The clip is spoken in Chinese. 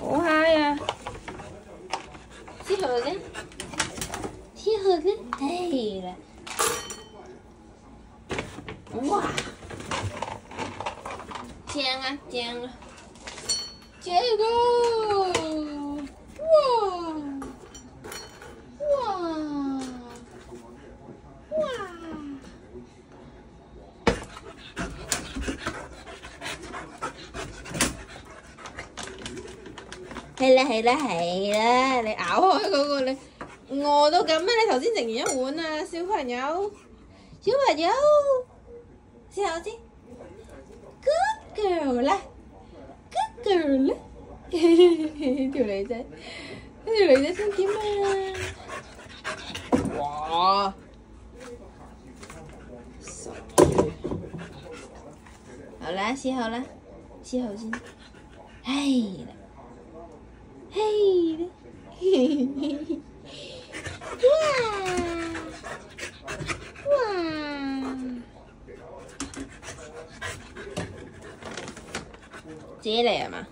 Ủa hai à? Sihogin Sihogin Değil Wow Chàng à chàng. Chàng à 系啦系啦系啦，你咬开嗰个你。饿到咁咩？你头先食完一碗啊，小朋友，小朋友，試下先，Good girl 啦，Good girl 啦，條女仔，條女仔想点啊？哇！好啦，洗好啦，洗好先，唉啦，係啦，嘿嘿嘿。哇！哇！自己嚟係嘛？